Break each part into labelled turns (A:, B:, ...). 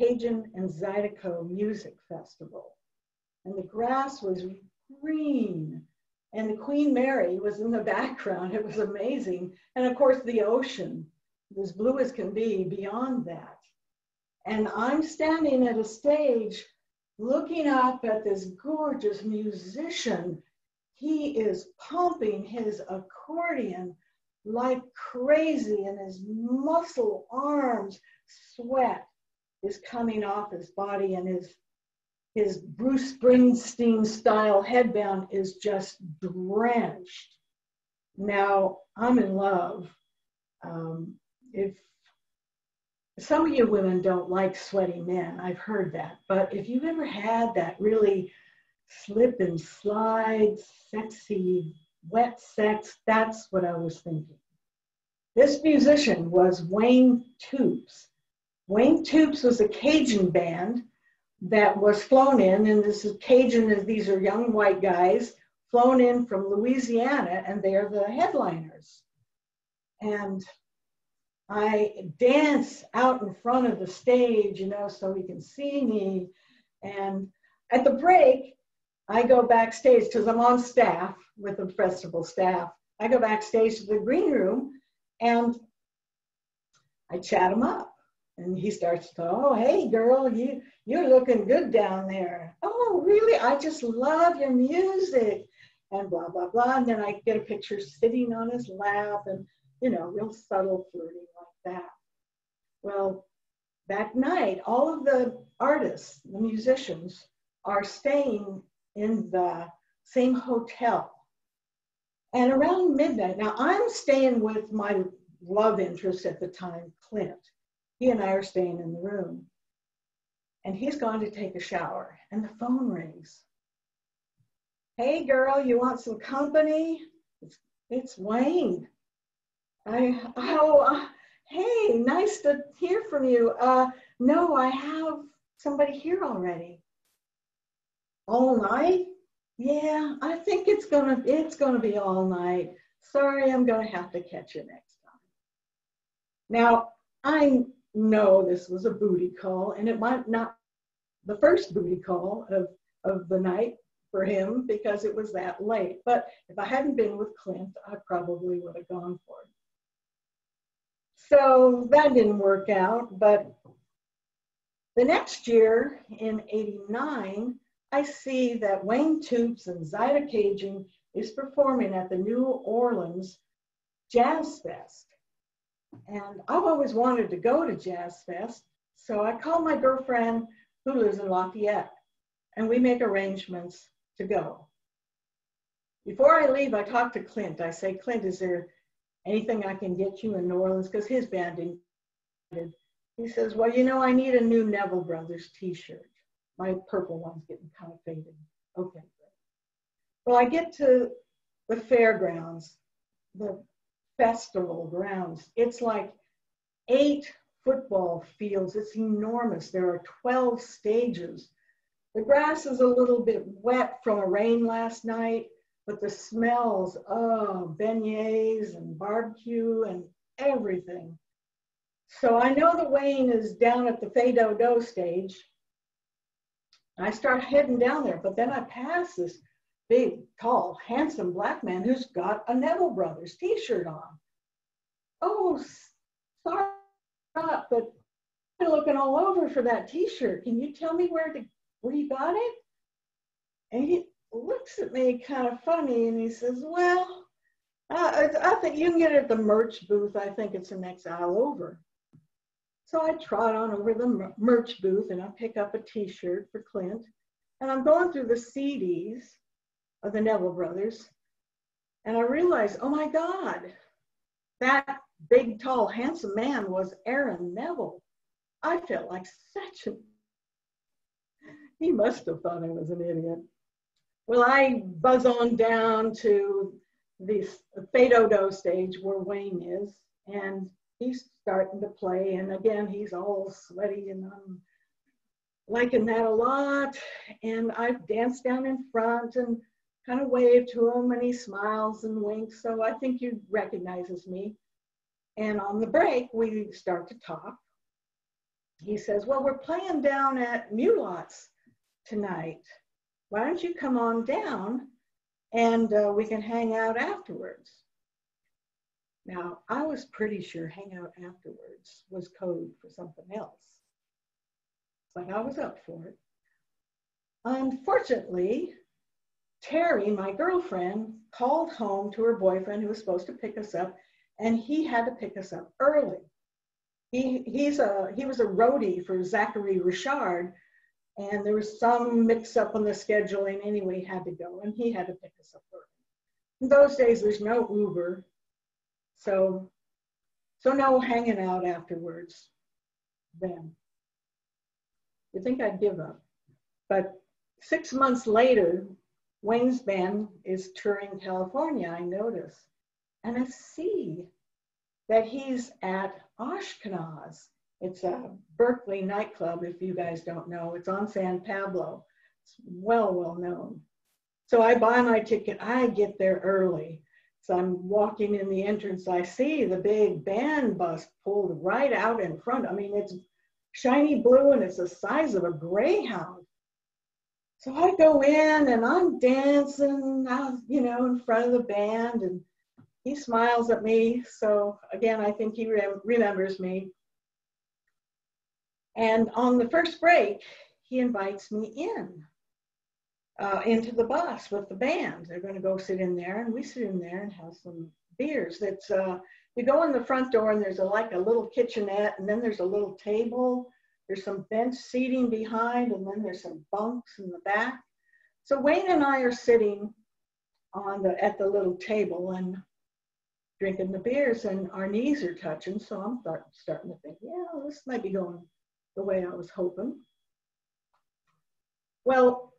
A: Cajun and Zydeco Music Festival. And the grass was green and the Queen Mary was in the background. It was amazing. And of course, the ocean, as blue as can be beyond that. And I'm standing at a stage looking up at this gorgeous musician. He is pumping his accordion like crazy, and his muscle arms, sweat is coming off his body, and his his Bruce Springsteen style headband is just drenched. Now I'm in love. Um, if some of you women don't like sweaty men, I've heard that, but if you've ever had that really slip and slide, sexy, wet sex, that's what I was thinking. This musician was Wayne Toups. Wayne Toups was a Cajun band that was flown in, and this is Cajun, these are young white guys flown in from Louisiana, and they're the headliners. And I dance out in front of the stage, you know, so he can see me. And at the break, I go backstage because I'm on staff with the festival staff. I go backstage to the green room and I chat him up. And he starts to, go, oh, hey, girl, you, you're looking good down there. Oh, really? I just love your music. And blah, blah, blah. And then I get a picture sitting on his lap and, you know, real subtle flirting like that. Well, that night, all of the artists, the musicians, are staying in the same hotel. And around midnight, now I'm staying with my love interest at the time, Clint. He and I are staying in the room. And he's gone to take a shower, and the phone rings. Hey, girl, you want some company? It's, it's Wayne. I, oh, uh, hey, nice to hear from you. Uh, no, I have somebody here already. All night? Yeah, I think it's gonna it's gonna be all night. Sorry, I'm gonna have to catch you next time. Now, I know this was a booty call, and it might not the first booty call of, of the night for him because it was that late. But if I hadn't been with Clint, I probably would have gone for it. So that didn't work out. But the next year in 89, I see that Wayne Toups and ZyDeCajun is performing at the New Orleans Jazz Fest. And I've always wanted to go to Jazz Fest. So I call my girlfriend who lives in Lafayette, and we make arrangements to go. Before I leave, I talk to Clint. I say, Clint, is there anything I can get you in New Orleans? Because his band invited. He says, Well, you know, I need a new Neville Brothers t shirt. My purple one's getting kind of faded. Okay. Well, I get to the fairgrounds, the festival grounds. It's like eight football fields. It's enormous. There are 12 stages. The grass is a little bit wet from a rain last night, but the smells, oh, beignets and barbecue and everything. So I know the Wayne is down at the Fais Do-Do stage. I start heading down there, but then I pass this big, tall, handsome black man who's got a Neville Brothers t-shirt on. Oh, sorry, but I've been looking all over for that t-shirt. Can you tell me where to, where you got it? And he looks at me kind of funny and he says, well, I, I think you can get it at the merch booth. I think it's the next aisle over. So I trot on over the merch booth and I pick up a t-shirt for Clint. And I'm going through the CDs of the Neville brothers. And I realized, oh my God, that big, tall, handsome man was Aaron Neville. I felt like such a, he must have thought I was an idiot. Well, I buzz on down to the Fais Do-Do stage where Wayne is, and he's starting to play. And again, he's all sweaty, and I'm liking that a lot. And I've danced down in front and kind of wave to him, and he smiles and winks. So I think he recognizes me. And on the break, we start to talk. he says, Well, we're playing down at Mulate's tonight. Why don't you come on down and uh, we can hang out afterwards? Now, I was pretty sure hang out afterwards was code for something else, but I was up for it. Unfortunately, Terry, my girlfriend, called home to her boyfriend who was supposed to pick us up, and he had to pick us up early. He, he's a, he was a roadie for Zachary Richard, and there was some mix up on the scheduling. Anyway, he had to go, and he had to pick us up early. In those days, there's no Uber, so, so no hanging out afterwards then. You think I'd give up. But six months later, Wayne's band is touring California, I notice. And I see that he's at Ashkenaz. It's a Berkeley nightclub, if you guys don't know. It's on San Pablo. It's well, well known. So I buy my ticket. I get there early. So I'm walking in the entrance. I see the big band bus pulled right out in front. I mean, it's shiny blue and it's the size of a greyhound. So I go in and I'm dancing, out, you know, in front of the band, and he smiles at me. So again, I think he rem- remembers me. And on the first break, he invites me in, uh, into the bus with the band. They're going to go sit in there, and we sit in there and have some beers. That's uh, you go in the front door, and there's a, like a little kitchenette, and then there's a little table there's some bench seating behind, and then there's some bunks in the back. So Wayne and I are sitting on the at the little table and drinking the beers, and our knees are touching. So I'm start, starting to think, yeah, this might be going the way I was hoping. Well,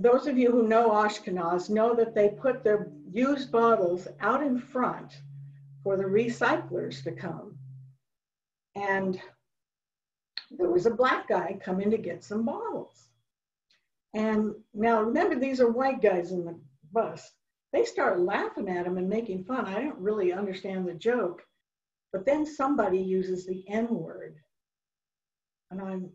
A: those of you who know Ashkenaz know that they put their used bottles out in front for the recyclers to come. And there was a black guy coming to get some bottles. And now remember, these are white guys in the bus. They start laughing at him and making fun. I don't really understand the joke. But then somebody uses the N word. And I'm,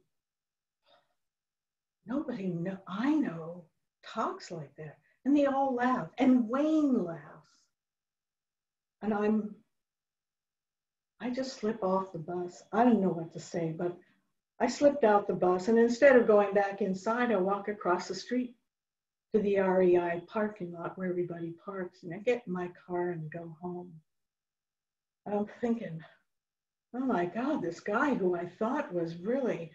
A: nobody know, I know talks like that. And they all laugh. And Wayne laughs. And I'm, I just slip off the bus. I don't know what to say, but I slipped out the bus and instead of going back inside, I walk across the street to the REI parking lot where everybody parks and I get in my car and go home. I'm thinking, oh my God, this guy who I thought was really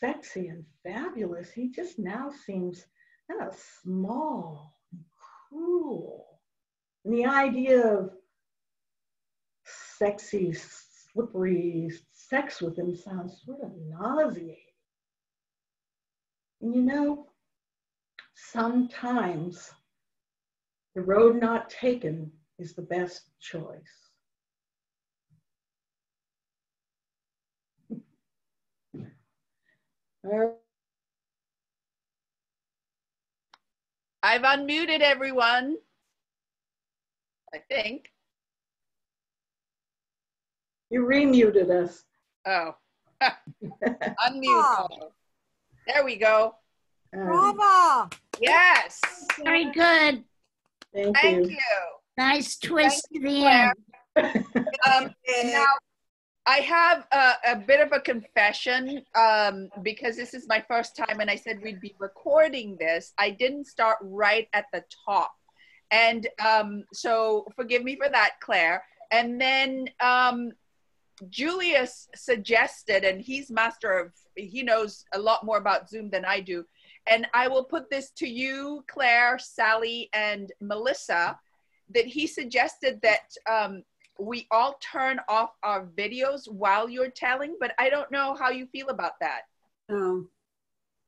A: sexy and fabulous, he just now seems kind of small and cruel. And the idea of sexy, slippery, sex with him sounds sort of nauseating. And you know, sometimes the road not taken is the best choice.
B: I've unmuted everyone. I think.
A: You remuted us.
B: Oh. Unmute. Oh. There we go.
C: Bravo.
B: Yes.
D: Very good.
A: Thank,
B: Thank
A: you.
B: you.
D: Nice twist
B: Thank
D: to the
B: Claire.
D: end.
B: Um, now, I have a, a bit of a confession um, because this is my first time and I said we'd be recording this. I didn't start right at the top. And um, so forgive me for that, Claire. And then um, Julius suggested, and he's master of, he knows a lot more about Zoom than I do. And I will put this to you, Claire, Sally, and Melissa, that he suggested that um, we all turn off our videos while you're telling, but I don't know how you feel about that.
C: Oh.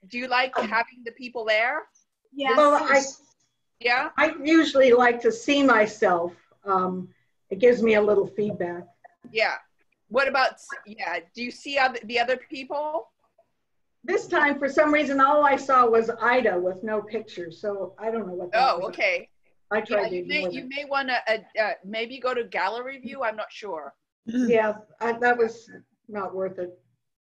B: Do you like having the people there?
C: Yes.
A: Well, I,
B: Yeah?
A: I usually like to see myself. Um, it gives me a little feedback.
B: Yeah. What about, yeah, do you see other, the other people?
A: This time, for some reason, all I saw was Ida with no pictures, so I don't know what that
B: Oh,
A: was.
B: okay.
A: I
B: Yeah,
A: tried to
B: you may, you
A: it.
B: may want to uh, uh, maybe go to gallery view. I'm not sure.
A: Yeah, I, that was not worth it.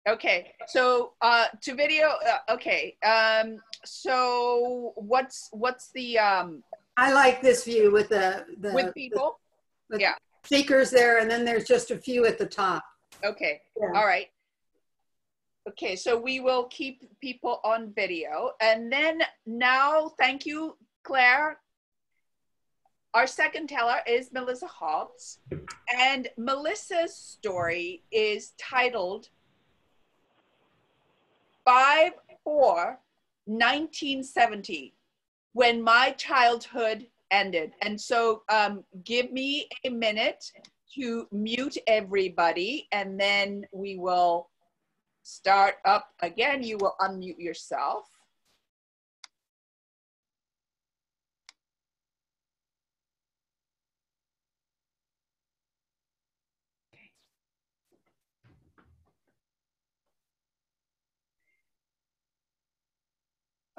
B: Okay, so uh, to video. Uh, okay, um, so what's what's the um,
C: I like this view with the, the
B: with people?
C: the
B: yeah.
C: Speakers there, and then there's just a few at the top.
B: Okay,
A: Yeah.
B: all right. Okay, so we will keep people on video, and then now, thank you, Claire. Our second teller is Melissa Hobbs, and Melissa's story is titled 5 4 1970 when my childhood ended. And so um, give me a minute to mute everybody and then we will start up again. You will unmute yourself.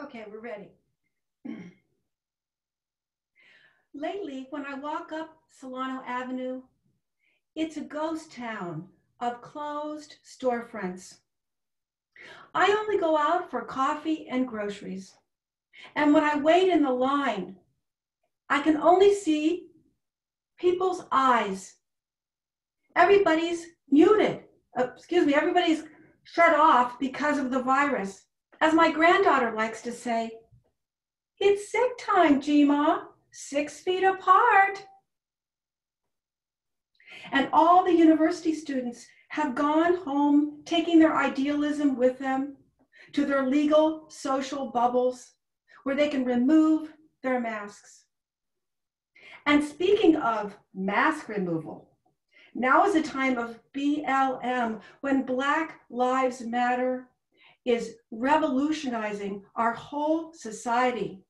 E: Okay, we're ready. Lately, when I walk up Solano Avenue, it's a ghost town of closed storefronts. I only go out for coffee and groceries. And when I wait in the line, I can only see people's eyes. Everybody's muted. Uh, excuse me, everybody's shut off because of the virus. As my granddaughter likes to say, it's sick time, Gma, six feet apart. And all the university students have gone home, taking their idealism with them to their legal social bubbles where they can remove their masks. And speaking of mask removal, now is a time of BLM when Black Lives Matter is revolutionizing our whole society.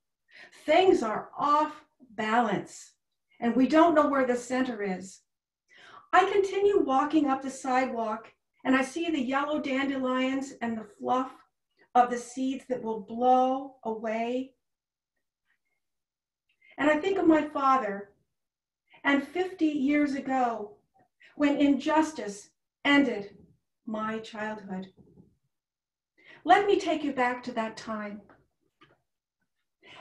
E: Things are off balance, and we don't know where the center is. I continue walking up the sidewalk, and I see the yellow dandelions and the fluff of the seeds that will blow away. And I think of my father, and 50 years ago, when injustice ended my childhood. Let me take you back to that time.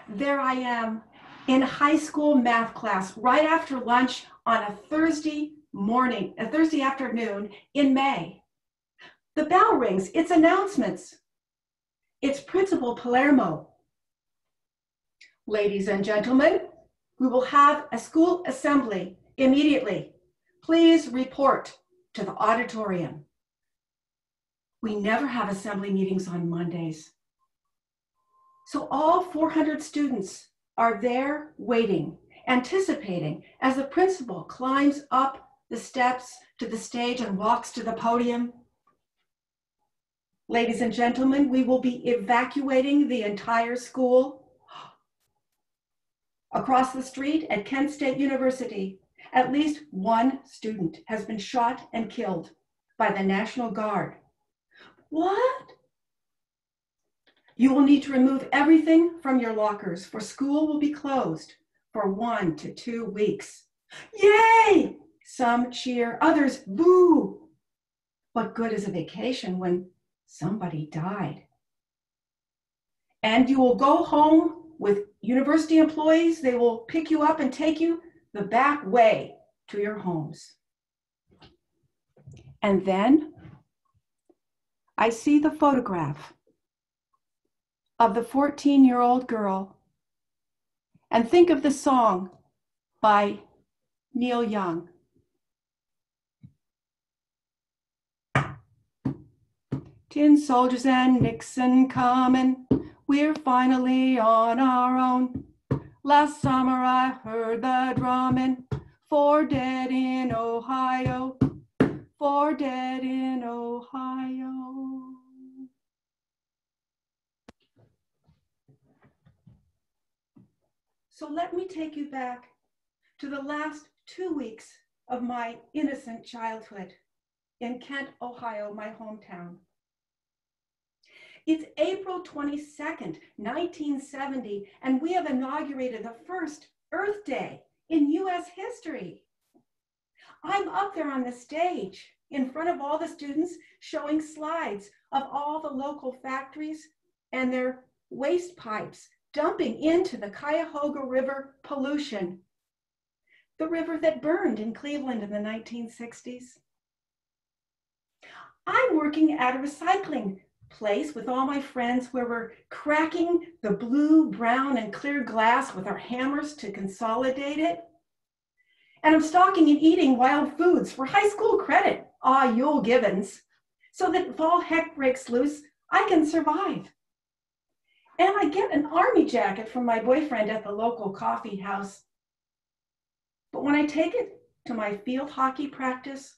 E: There I am in high school math class right after lunch on a Thursday morning, a Thursday afternoon in May. The bell rings, it's announcements. It's Principal Palermo. Ladies and gentlemen, we will have a school assembly immediately. Please report to the auditorium. We never have assembly meetings on Mondays. So all 400 students are there waiting, anticipating as the principal climbs up the steps to the stage and walks to the podium. Ladies and gentlemen, we will be evacuating the entire school. Across the street at Kent State University, at least one student has been shot and killed by the National Guard. What? You will need to remove everything from your lockers, for school will be closed for one to two weeks. Yay! Some cheer, others boo. What good is a vacation when somebody died? And you will go home with university employees. They will pick you up and take you the back way to your homes. And then I see the photograph of the 14 year old girl and think of the song by Neil Young. Tin soldiers and Nixon coming, we're finally on our own. Last summer I heard the drumming, four dead in Ohio, four dead in Ohio. So let me take you back to the last two weeks of my innocent childhood in Kent, Ohio, my hometown. It's April 22nd, 1970, and we have inaugurated the first Earth Day in US history. I'm up there on the stage in front of all the students showing slides of all the local factories and their waste pipes dumping into the Cuyahoga River pollution, the river that burned in Cleveland in the 1960s. I'm working at a recycling place with all my friends where we're cracking the blue, brown, and clear glass with our hammers to consolidate it. And I'm stalking and eating wild foods for high school credit. Ah, Euell Gibbons. So that if all heck breaks loose, I can survive. And I get an army jacket from my boyfriend at the local coffee house. But when I take it to my field hockey practice,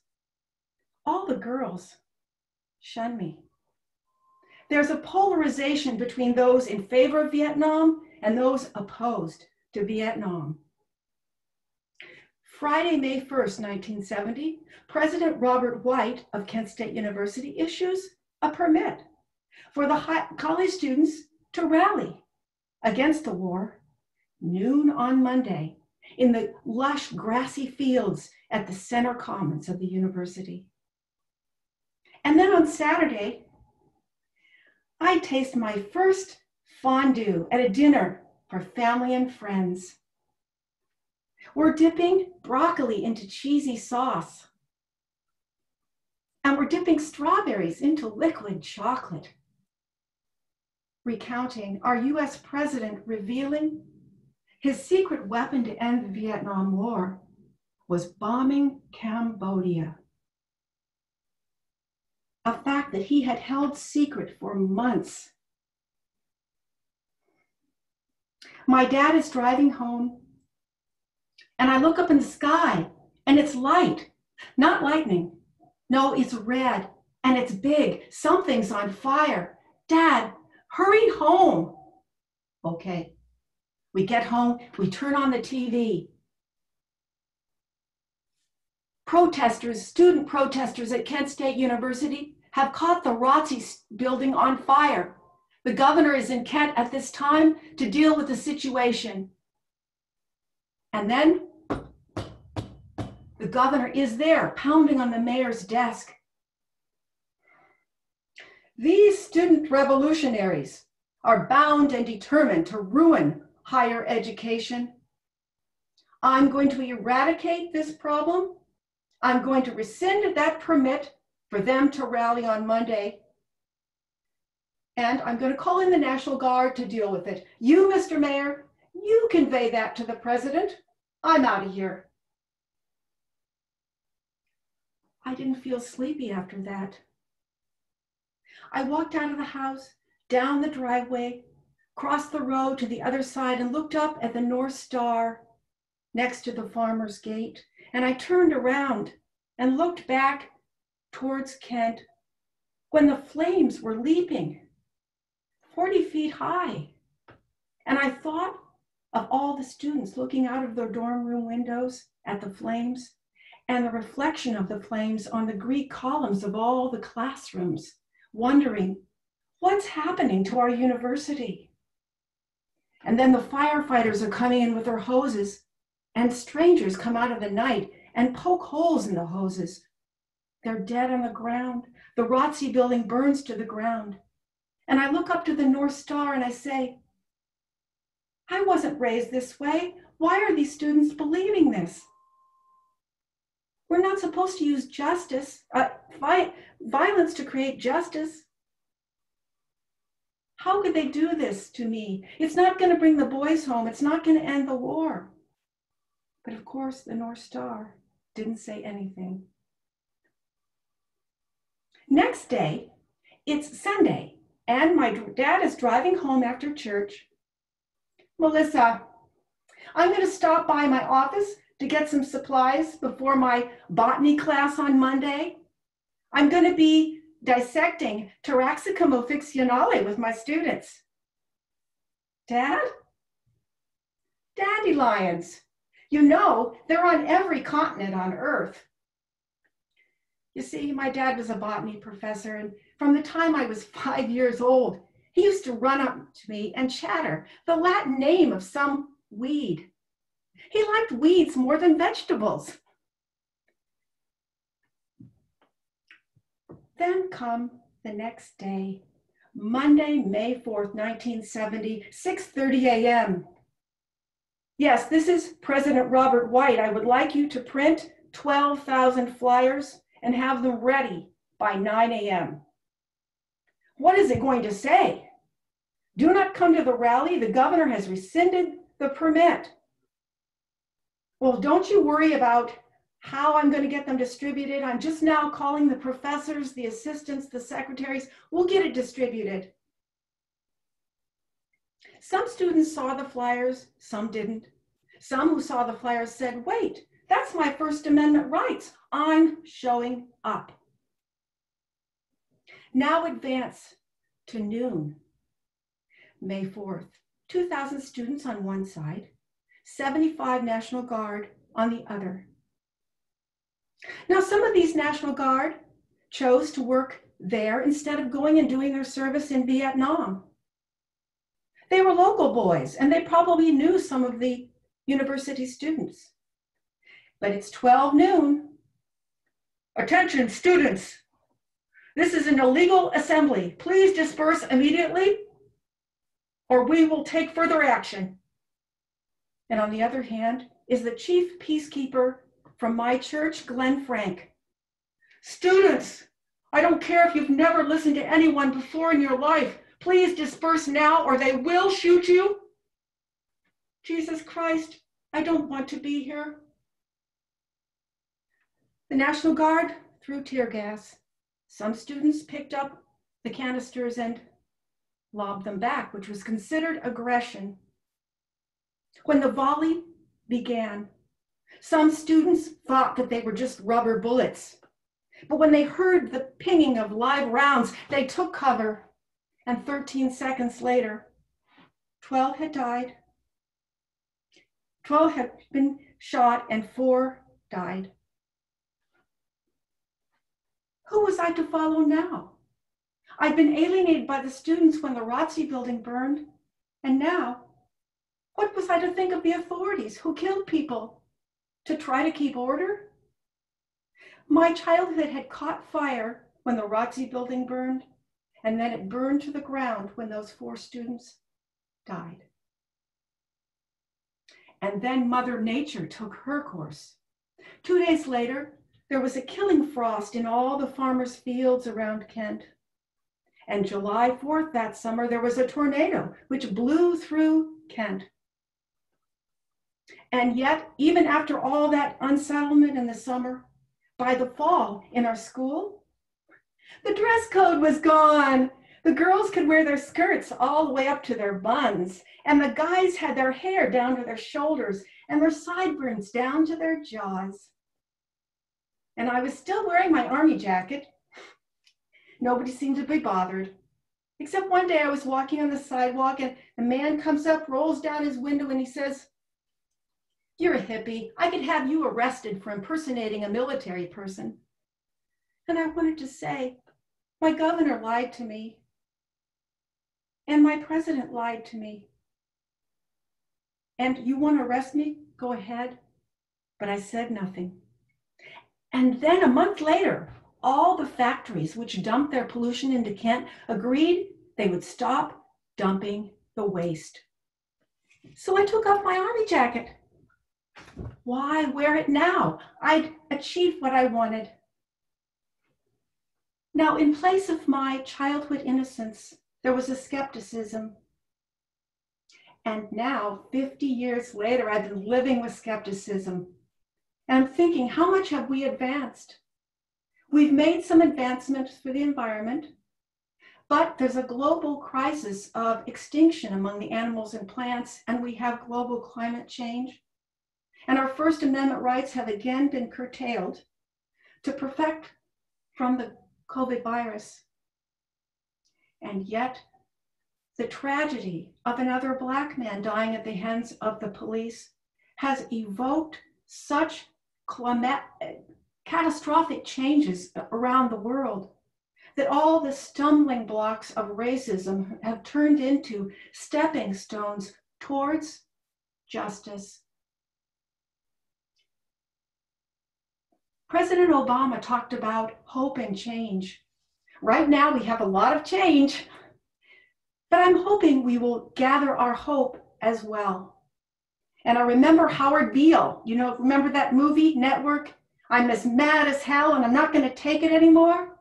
E: all the girls shun me. There's a polarization between those in favor of Vietnam and those opposed to Vietnam. Friday, May 1st, 1970, President Robert White of Kent State University issues a permit for the college students to rally against the war noon on Monday in the lush grassy fields at the center commons of the university. And then on Saturday, I taste my first fondue at a dinner for family and friends. We're dipping broccoli into cheesy sauce. And we're dipping strawberries into liquid chocolate. Recounting our US president revealing his secret weapon to end the Vietnam War was bombing Cambodia a fact that he had held secret for months. My dad is driving home, and I look up in the sky, and it's light, not lightning. No, it's red, and it's big. Something's on fire. Dad, hurry home. Okay. We get home, we turn on the TV. Protesters, student protesters at Kent State University have caught the ROTC building on fire. The governor is in Kent at this time to deal with the situation. And then the governor is there pounding on the mayor's desk. These student revolutionaries are bound and determined to ruin higher education. I'm going to eradicate this problem I'm going to rescind that permit for them to rally on Monday. And I'm going to call in the National Guard to deal with it. You, Mr. Mayor, you convey that to the president. I'm out of here. I didn't feel sleepy after that. I walked out of the house, down the driveway, crossed the road to the other side, and looked up at the North Star next to the farmer's gate. And I turned around and looked back towards Kent when the flames were leaping 40 feet high. And I thought of all the students looking out of their dorm room windows at the flames and the reflection of the flames on the Greek columns of all the classrooms, wondering what's happening to our university. And then the firefighters are coming in with their hoses and strangers come out of the night and poke holes in the hoses. They're dead on the ground. The ROTC building burns to the ground. And I look up to the North Star and I say, I wasn't raised this way. Why are these students believing this? We're not supposed to use justice, uh, vi- violence to create justice. How could they do this to me? It's not going to bring the boys home. It's not going to end the war. But of course, the North Star didn't say anything. Next day, it's Sunday, and my dad is driving home after church. Melissa, I'm going to stop by my office to get some supplies before my botany class on Monday. I'm going to be dissecting Taraxacum officinale with my students. Dad? Dandelions. You know, they're on every continent on Earth. You see, my dad was a botany professor, and from the time I was five years old, he used to run up to me and chatter the Latin name of some weed. He liked weeds more than vegetables. Then come the next day, Monday, May 4th, 1970, 6:30 a.m. Yes, this is President Robert White. I would like you to print 12,000 flyers and have them ready by 9 a.m. What is it going to say? Do not come to the rally. The governor has rescinded the permit. Well, don't you worry about how I'm going to get them distributed. I'm just now calling the professors, the assistants, the secretaries. We'll get it distributed. Some students saw the flyers, some didn't. Some who saw the flyers said, wait, that's my First Amendment rights. I'm showing up. Now advance to noon, May 4th. 2,000 students on one side, 75 National Guard on the other. Now, some of these National Guard chose to work there instead of going and doing their service in Vietnam. They were local boys and they probably knew some of the university students. But it's 12 noon. Attention, students. This is an illegal assembly. Please disperse immediately or we will take further action. And on the other hand is the chief peacekeeper from my church, Glenn Frank. Students, I don't care if you've never listened to anyone before in your life. Please disperse now or they will shoot you. Jesus Christ, I don't want to be here. The National Guard threw tear gas. Some students picked up the canisters and lobbed them back, which was considered aggression. When the volley began, some students thought that they were just rubber bullets. But when they heard the pinging of live rounds, they took cover. And 13 seconds later, 12 had died. 12 had been shot and four died. Who was I to follow now? I'd been alienated by the students when the ROTC building burned. And now, what was I to think of the authorities who killed people to try to keep order? My childhood had caught fire when the ROTC building burned, and then it burned to the ground when those four students died. And then Mother Nature took her course. Two days later, there was a killing frost in all the farmers' fields around Kent. And July 4th that summer, there was a tornado which blew through Kent. And yet, even after all that unsettlement in the summer, by the fall in our school, the dress code was gone. The girls could wear their skirts all the way up to their buns, and the guys had their hair down to their shoulders and their sideburns down to their jaws. And I was still wearing my army jacket, Nobody seemed to be bothered. Except one day I was walking on the sidewalk and a man comes up, rolls down his window, and he says, You're a hippie. I could have you arrested for impersonating a military person. And I wanted to say, My governor lied to me, and my president lied to me. And you want to arrest me? Go ahead. But I said nothing. And then a month later, all the factories which dumped their pollution into Kent agreed they would stop dumping the waste. So I took off my army jacket. Why wear it now? I'd achieved what I wanted. Now, in place of my childhood innocence, there was a skepticism. And now, 50 years later, I've been living with skepticism. And I'm thinking, how much have we advanced? We've made some advancements for the environment, but there's a global crisis of extinction among the animals and plants, and we have global climate change. And our First Amendment rights have again been curtailed to protect from the COVID virus. And yet, the tragedy of another Black man dying at the hands of the police has evoked such catastrophic changes around the world that all the stumbling blocks of racism have turned into stepping stones towards justice. President Obama talked about hope and change. Right now, we have a lot of change, but I'm hoping we will gather our hope as well. And I remember Howard Beale. You know, remember that movie, Network? I'm as mad as hell and I'm not going to take it anymore.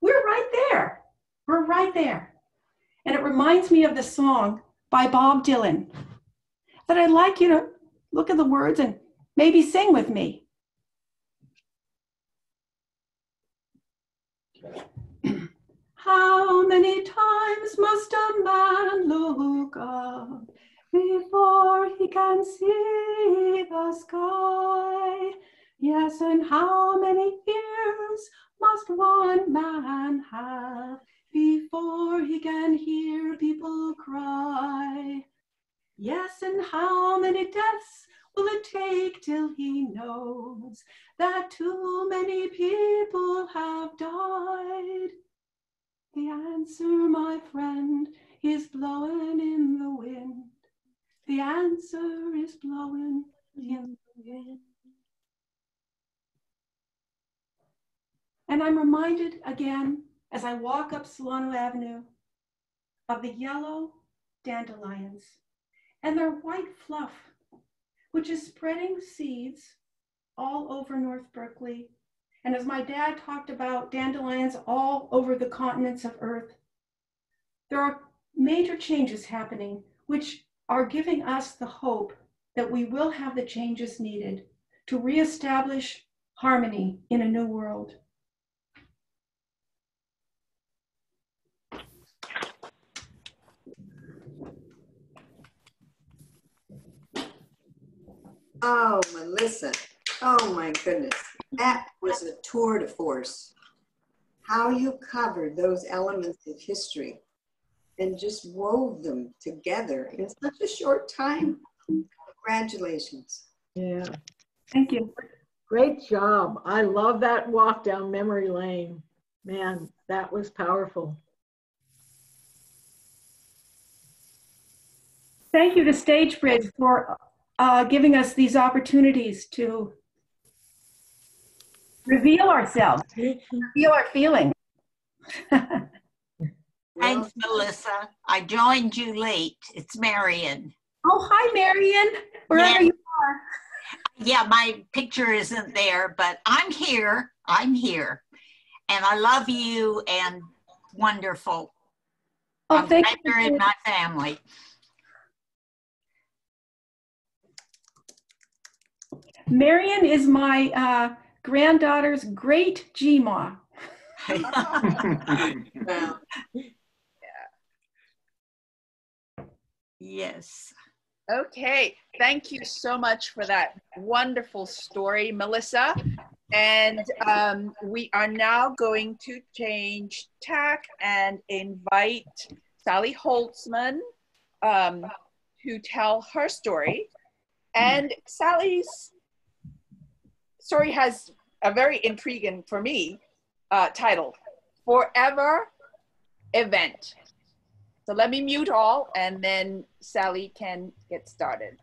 E: We're right there. We're right there. And it reminds me of the song by Bob Dylan that I'd like you to look at the words and maybe sing with me. How many times must a man look up before he can see the sky? Yes, and how many ears must one man have before he can hear people cry? Yes, and how many deaths will it take till he knows that too many people have died? The answer, my friend, is blowing in the wind. The answer is blowing in the wind. And I'm reminded again as I walk up Solano Avenue of the yellow dandelions and their white fluff, which is spreading seeds all over North Berkeley. And as my dad talked about dandelions all over the continents of Earth, there are major changes happening, which are giving us the hope that we will have the changes needed to reestablish harmony in a new world.
F: Oh, Melissa. Oh my goodness. That was a tour de force. How you covered those elements of history and just wove them together in such a short time. Congratulations.
A: Yeah.
E: Thank you.
A: Great job. I love that walk down memory lane. Man, that was powerful.
E: Thank you to StageBridge for uh, giving us these opportunities to reveal ourselves, reveal our feelings.
D: Thanks, Melissa. I joined you late. It's Marion.
E: Oh, hi, Marion, wherever
D: Yeah.
E: you are.
D: Yeah, my picture isn't there, but I'm here. I'm here. And I love you and wonderful.
E: Oh,
D: I'm
E: thank
D: glad you're in
E: you.
D: my family.
E: Marion is my uh, granddaughter's great Gma.
F: Wow.
D: yes.
B: Okay, thank you so much for that wonderful story, Melissa. And um, we are now going to change tack and invite Sally Holzman um, to tell her story. And Sally's story has a very intriguing, for me, uh, title Forever Event. So let me mute all and then Sally can get started.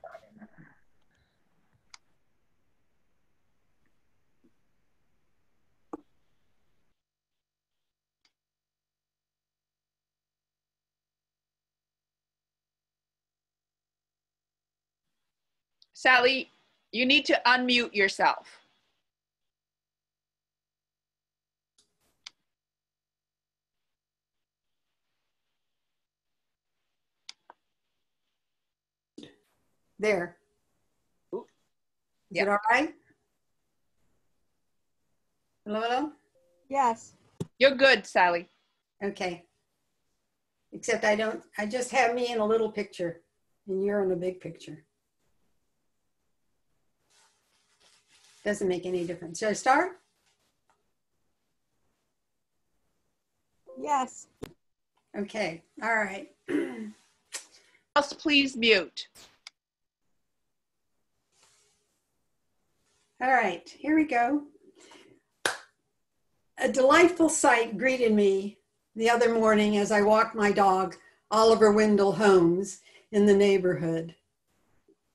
B: Sally, you need to unmute yourself.
C: There.
B: Ooh.
C: Is
B: Yep.
C: it all right? Hello, hello?
G: Yes.
B: You're good, Sally.
C: Okay. Except I don't, I just have me in a little picture and you're in a big picture. Doesn't make any difference. Should I start?
G: Yes.
C: Okay, all right.
B: Else, please mute.
C: All right, here we go. A delightful sight greeted me the other morning as I walked my dog, Oliver Wendell Holmes, in the neighborhood.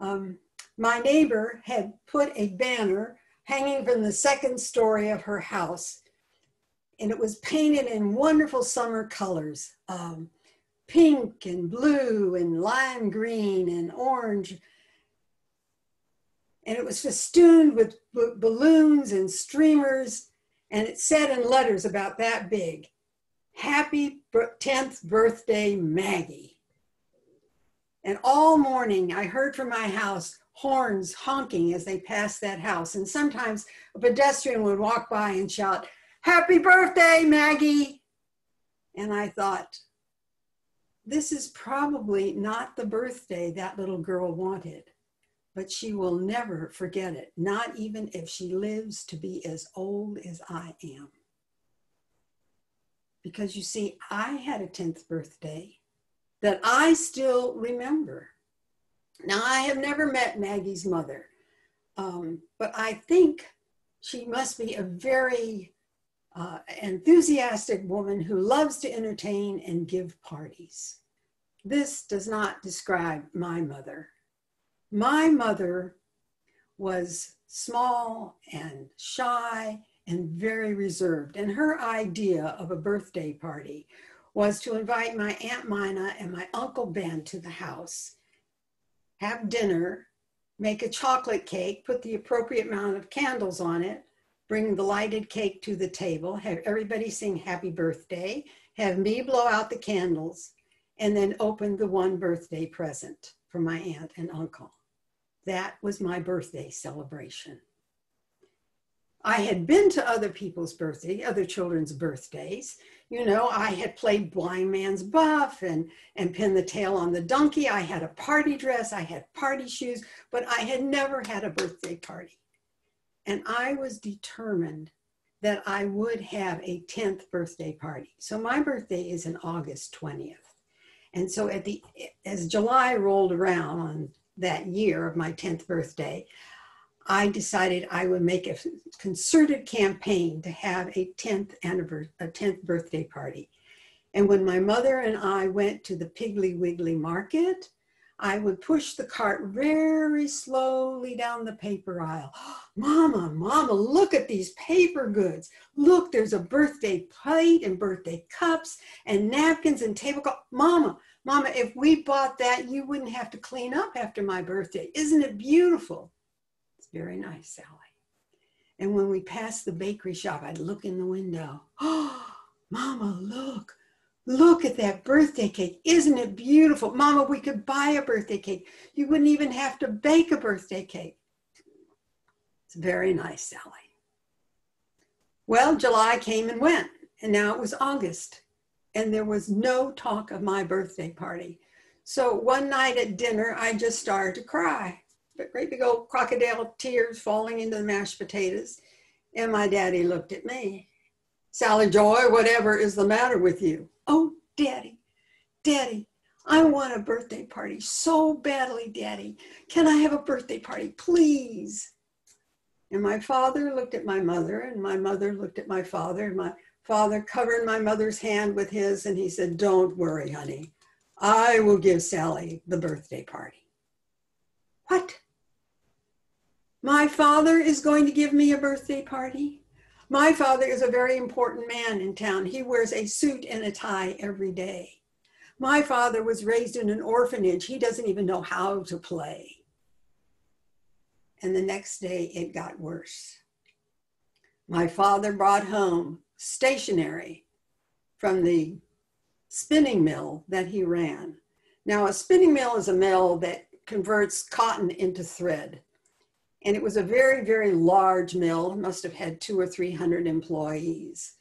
C: Um, my neighbor had put a banner hanging from the second story of her house, and it was painted in wonderful summer colors um, pink and blue and lime green and orange. And it was festooned with b- balloons and streamers, and it said in letters about that big Happy 10th birthday, Maggie. And all morning I heard from my house horns honking as they passed that house. And sometimes a pedestrian would walk by and shout, Happy birthday, Maggie. And I thought, this is probably not the birthday that little girl wanted, but she will never forget it, not even if she lives to be as old as I am. Because you see, I had a 10th birthday that I still remember. Now, I have never met Maggie's mother, um, but I think she must be a very uh, enthusiastic woman who loves to entertain and give parties. This does not describe my mother. My mother was small and shy and very reserved, and her idea of a birthday party was to invite my Aunt Mina and my Uncle Ben to the house, have dinner, make a chocolate cake, put the appropriate amount of candles on it, bring the lighted cake to the table, have everybody sing happy birthday, have me blow out the candles, and then open the one birthday present for my aunt and uncle. That was my birthday celebration. I had been to other people's birthday, other children's birthdays. You know, I had played blind man's buff and, and pinned the tail on the donkey. I had a party dress, I had party shoes, but I had never had a birthday party. And I was determined that I would have a 10th birthday party. So my birthday is in August 20th. And so at the as July rolled around on that year of my 10th birthday, I decided I would make a concerted campaign to have a 10th anniversary, a 10th birthday party. And when my mother and I went to the Piggly Wiggly market, I would push the cart very slowly down the paper aisle. Mama, Mama, look at these paper goods. Look, there's a birthday plate and birthday cups and napkins and tablecloth. Mama, Mama, if we bought that, you wouldn't have to clean up after my birthday. Isn't it beautiful? It's very nice, Sally. And when we passed the bakery shop, I'd look in the window. Oh, Mama, look, Look at that birthday cake. Isn't it beautiful? Mama, we could buy a birthday cake. You wouldn't even have to bake a birthday cake. It's very nice, Sally. Well, July came and went, and now it was August, and there was no talk of my birthday party. So one night at dinner, I just started to cry. But great big old crocodile tears falling into the mashed potatoes. And my daddy looked at me. Sally Joy, whatever is the matter with you? Oh, Daddy, Daddy, I want a birthday party so badly, Daddy. Can I have a birthday party, please? And my father looked at my mother, and my mother looked at my father, and my father covered my mother's hand with his, and he said, Don't worry, honey. I will give Sally the birthday party. What? My father is going to give me a birthday party? My father is a very important man in town. He wears a suit and a tie every day. My father was raised in an orphanage. He doesn't even know how to play. And the next day it got worse. My father brought home stationery from the spinning mill that he ran. Now, a spinning mill is a mill that converts cotton into thread. And it was a very, very large mill, must have had two or 300 employees.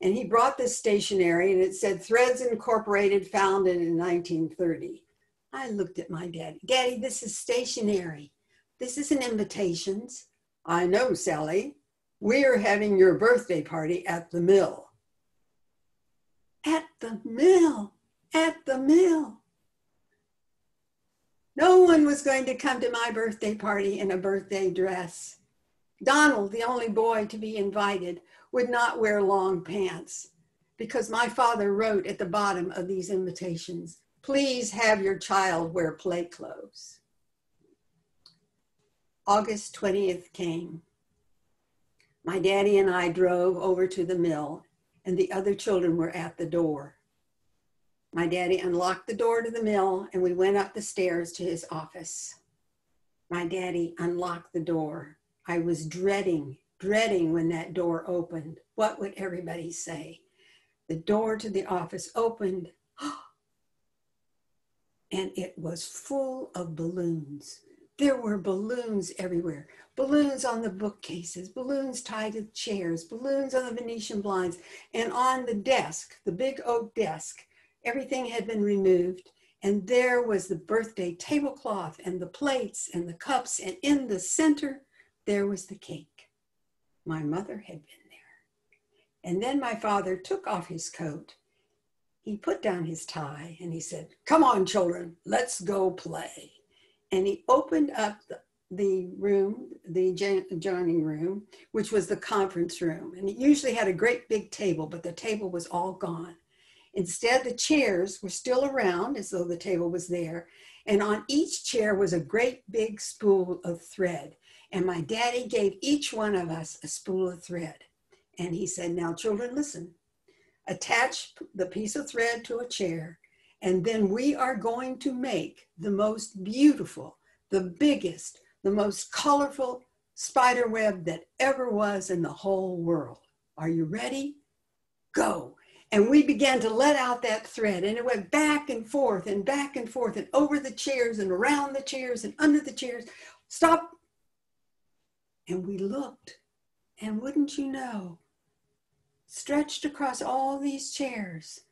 C: And he brought this stationery and it said Threads Incorporated, founded in 1930. I looked at my daddy. Daddy, this is stationery. This isn't invitations. I know, Sally. We're having your birthday party at the mill. At the mill. At the mill. No one was going to come to my birthday party in a birthday dress. Donald, the only boy to be invited, would not wear long pants because my father wrote at the bottom of these invitations, please have your child wear play clothes. August 20th came. My daddy and I drove over to the mill and the other children were at the door. My daddy unlocked the door to the mill and we went up the stairs to his office. My daddy unlocked the door. I was dreading, dreading when that door opened. What would everybody say? The door to the office opened and it was full of balloons. There were balloons everywhere balloons on the bookcases, balloons tied to chairs, balloons on the Venetian blinds, and on the desk, the big oak desk, everything had been removed. And there was the birthday tablecloth and the plates and the cups, and in the center, there was the cake. My mother had been there. And then my father took off his coat. He put down his tie and he said, Come on, children, let's go play. And he opened up the the room, the adjoining room, which was the conference room. And it usually had a great big table, but the table was all gone. Instead, the chairs were still around as though the table was there. And on each chair was a great big spool of thread. And my daddy gave each one of us a spool of thread. And he said, Now, children, listen. Attach the piece of thread to a chair, and then we are going to make the most beautiful, the biggest, the most colorful spider web that ever was in the whole world. Are you ready? Go. And we began to let out that thread, and it went back and forth and back and forth and over the chairs and around the chairs and under the chairs. Stop. And we looked, and wouldn't you know, stretched across all these chairs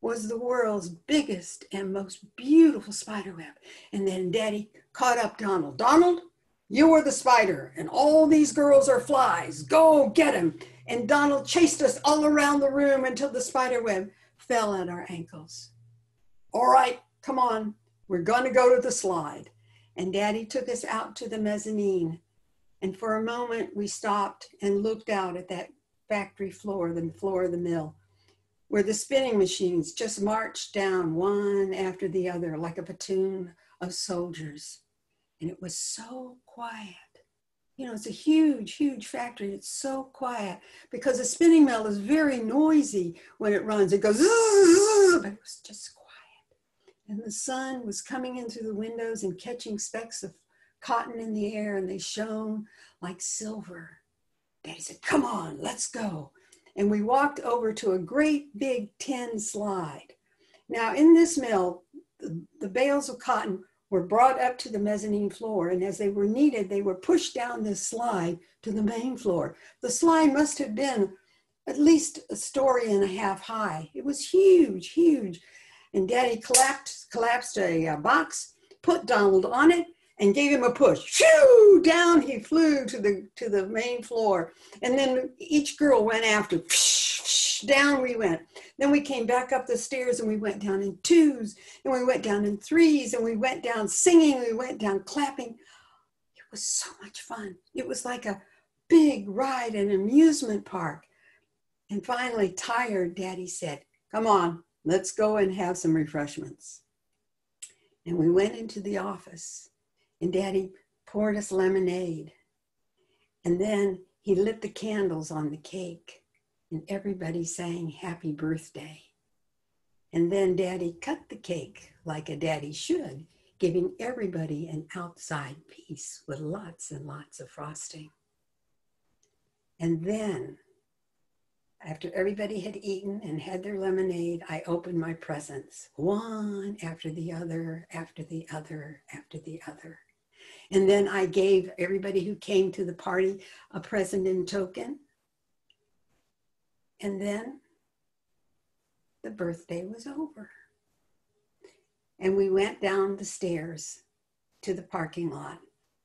C: was the world's biggest and most beautiful spider web. And then Daddy caught up Donald. Donald, you are the spider, and all these girls are flies. Go get him. And Donald chased us all around the room until the spider web fell at our ankles. All right, come on. We're going to go to the slide. And Daddy took us out to the mezzanine. And for a moment, we stopped and looked out at that factory floor, the floor of the mill, where the spinning machines just marched down one after the other like a platoon of soldiers. And it was so quiet. You know, it's a huge, huge factory. It's so quiet because a spinning mill is very noisy when it runs. It goes, but it was just quiet. And the sun was coming in through the windows and catching specks of cotton in the air, and they shone like silver. Daddy said, Come on, let's go. And we walked over to a great big tin slide. Now, in this mill, the, the bales of cotton were brought up to the mezzanine floor, and as they were needed, they were pushed down this slide to the main floor. The slide must have been at least a story and a half high. It was huge, huge. And Daddy collapsed, collapsed a, a box, put Donald on it, and gave him a push. Shoo! Down he flew to the to the main floor, and then each girl went after. down we went. Then we came back up the stairs and we went down in twos and we went down in threes and we went down singing, we went down clapping. It was so much fun. It was like a big ride in an amusement park. And finally, tired, Daddy said, Come on, let's go and have some refreshments. And we went into the office and Daddy poured us lemonade. And then he lit the candles on the cake and everybody sang happy birthday. And then daddy cut the cake like a daddy should, giving everybody an outside piece with lots and lots of frosting. And then, after everybody had eaten and had their lemonade, I opened my presents, one after the other, after the other, after the other. And then I gave everybody who came to the party a present in token. And then the birthday was over. And we went down the stairs to the parking lot.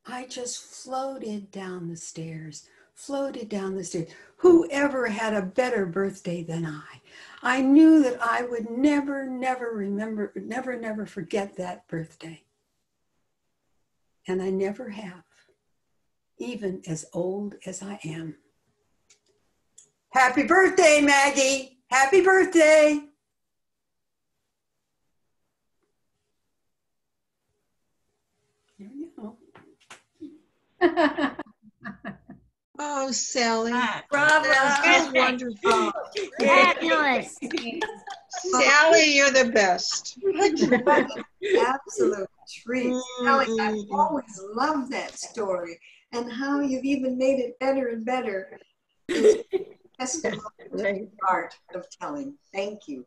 C: I just floated down the stairs, floated down the stairs. Whoever had a better birthday than I? I knew that I would never, never remember, never, never forget that birthday. And I never have, even as old as I am. Happy birthday, Maggie. Happy birthday. There you go.
G: Oh, Sally.
D: Ah,
H: Bravo.
G: That's wonderful.
H: Fabulous.
G: Sally, you're the best.
F: Absolute treat. Sally, I
G: Mm.
F: always loved that story and how you've even made it better and better. It's testimony to the art of telling. Thank you.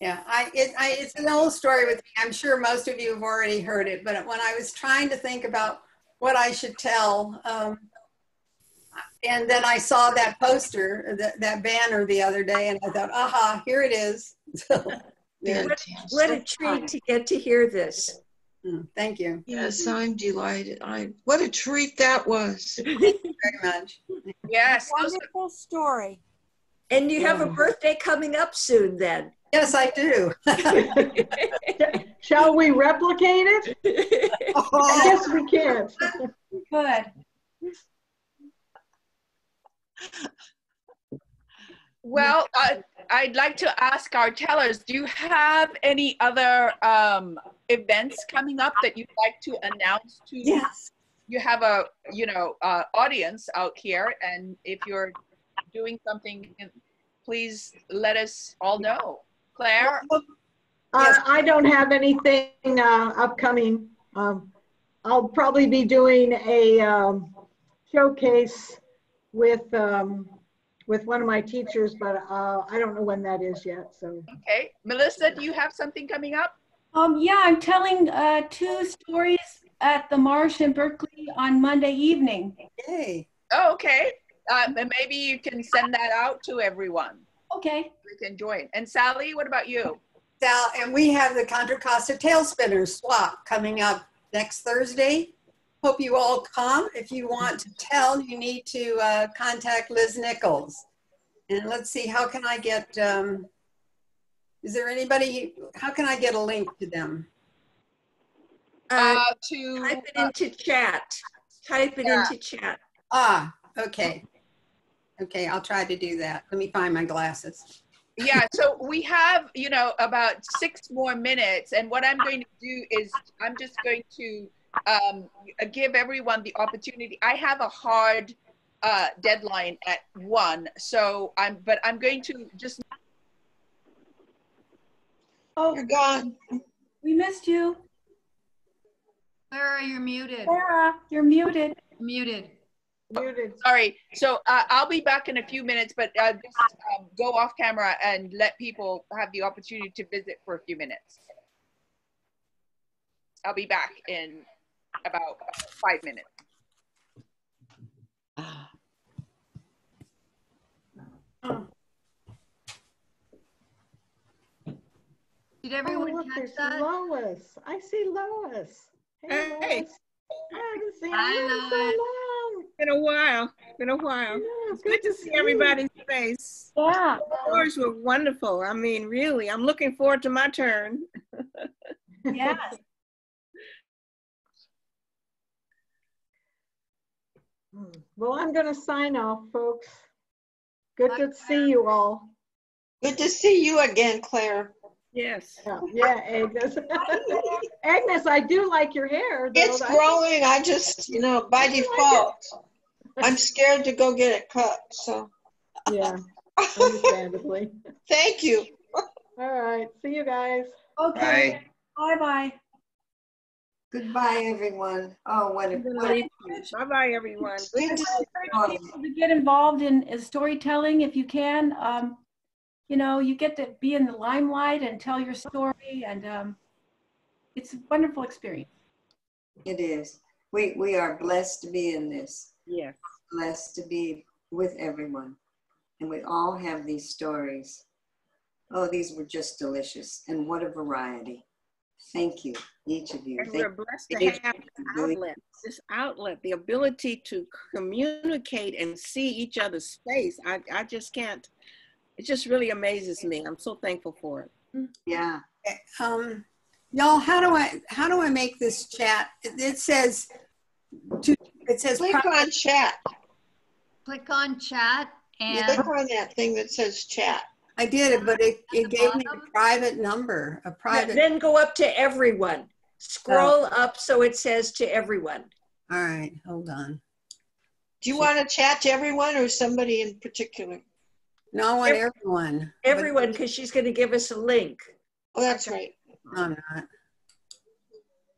C: Yeah, I, it, I, it's an old story with me. I'm sure most of you have already heard it, but when I was trying to think about what I should tell, um, and then I saw that poster, that, that banner the other day, and I thought, aha, here it is. So, yeah,
H: What a treat to get to hear this.
C: Mm, thank you
G: Yes, I'm delighted. I what a treat that was.
C: thank you very much.
B: Yes. those-
I: Wonderful story.
H: And you have a birthday coming up soon then.
C: Yes, I do.
A: Shall we replicate it? I guess we can't.
E: Good.
B: Well, I, I'd like to ask our tellers, do you have any other um, events coming up that you'd like to announce to?
C: yes.
B: You have a, you know, uh, audience out here, and if you're doing something, please let us all know. Claire?
A: Uh,
C: Yes.
A: I don't have anything uh, upcoming. Um, I'll probably be doing a um, showcase with um, with one of my teachers, but uh, I don't know when that is yet. So
B: Okay. Melissa, do you have something coming up?
E: Um, yeah, I'm telling uh, two stories at the Marsh in Berkeley on Monday evening.
C: Yay.
B: Oh, okay. Uh, and maybe you can send that out to everyone.
E: Okay.
B: We can join. And Sally, what about you?
C: Sal, and we have the Contra Costa Tail Spinners swap coming up next Thursday. Hope you all come. If you want to tell, you need to uh, contact Liz Nichols. And let's see, how can I get, um, is there anybody, how can I get a link to them?
H: Uh,
B: Uh, to
H: Type it into chat. Type it
B: Yeah.
H: into chat.
C: Ah, okay. Okay, I'll try to do that. Let me find my glasses.
B: yeah so we have you know about six more minutes and what i'm going to do is i'm just going to um, give everyone the opportunity i have a hard uh, deadline at one so i'm but i'm going to just
E: Oh,
G: You're gone.
E: we missed you.
I: Clara, you're muted.
E: Sarah, you're muted.
I: Muted.
A: muted.
B: sorry so uh, i'll be back in a few minutes but uh, just um, go off camera and let people have the opportunity to visit for a few minutes i'll be back in about five minutes
I: Did
A: Oh,
I: everyone
A: look,
I: catch that?
A: Lois. I see Lois. Hey,
J: Hey.
A: Lois. I haven't seen
I: Hi,
A: you in so
I: Lois.
A: long.
J: Been a while. Been a while.
A: Yeah,
J: It's good to see everybody's face.
E: Yeah.
J: Yours were wonderful. I mean, really, I'm looking forward to my turn.
E: Yes.
A: Well, I'm going to sign off, folks. Good
I: Bye,
A: to see you all.
G: Good to see you again, Claire.
J: Yes.
A: Yeah, yeah, Agnes. Agnes, I do like your hair. though.
G: It's growing. I just, you know, by default, I'm scared to go get it cut. So
A: Yeah, understandably.
G: thank you.
A: All right, see you guys.
E: Okay. Bye-bye.
F: Goodbye, everyone. Oh, what a, what a
J: Bye bye, everyone.
F: sweet
E: I just
F: story.
E: encourage people to get involved in, in storytelling if you can. Um, you know, you get to be in the limelight and tell your story, and um, it's a wonderful experience.
F: It is. We, we are blessed to be in this,
J: Yes.
F: blessed to be with everyone. And we all have these stories. Oh, these were just delicious. And what a variety. Thank you, each of you.
J: And
F: Thank
J: we're blessed
F: Thank
J: to
F: you.
J: have this outlet, this outlet, the ability to communicate and see each other's face. I, I just can't, it just really amazes me. I'm so thankful for it.
F: Yeah.
C: Um, y'all, how do I, how do I make this chat? It, it says, to, it says,
G: Click on chat.
I: Click on chat
G: You
I: and
G: click on that thing that says chat.
C: I did it, but it, it gave me a private number, a private,
H: Then go up to everyone. Scroll up so it says to everyone.
C: all right, hold on.
G: Do you want to chat to everyone or somebody in particular?
C: No, I want
H: Ev-
C: everyone.
H: Everyone, because she's going to give us a link.
G: Oh, that's right.
C: I'm not.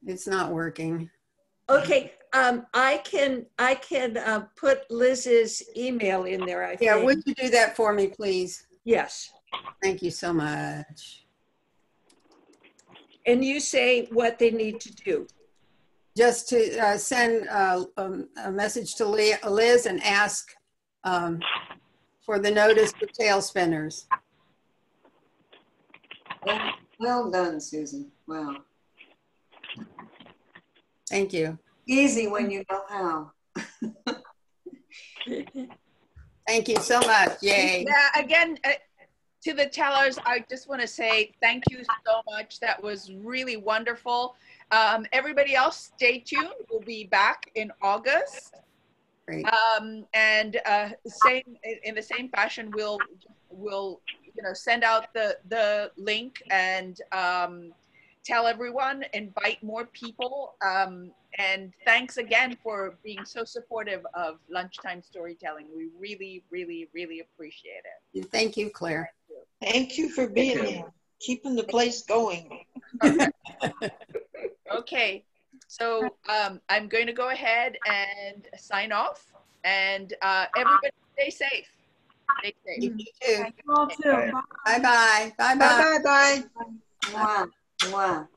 C: It's not working.
H: Okay, um, I can, I can, uh, put Liz's email in there, I
C: Yeah,
H: think.
C: would you do that for me, please?
H: Yes.
C: Thank you so much.
H: And you say what they need to do.
C: Just to uh, send uh, um, a message to Liz and ask um, for the notice for tail spinners.
F: Well, well done, Susan. Wow.
C: Thank you.
F: Easy when you know how.
C: Thank you so much. Yay.
B: Yeah, again, uh, to the tellers, I just want to say thank you so much. That was really wonderful. Um, everybody else, stay tuned. We'll be back in August.
C: Great.
B: Um, and uh, same in the same fashion, we'll we'll you know send out the the link and um, tell everyone, invite more people. Um, and thanks again for being so supportive of lunchtime storytelling. We really, really, really appreciate it.
C: Thank you, Claire.
G: Thank you for being here, keeping the place going.
B: Okay, so um, I'm going to go ahead and sign off, and uh, everybody stay safe. Stay safe.
C: You too.
E: You all too. Bye.
C: Bye-bye. Bye-bye.
G: Bye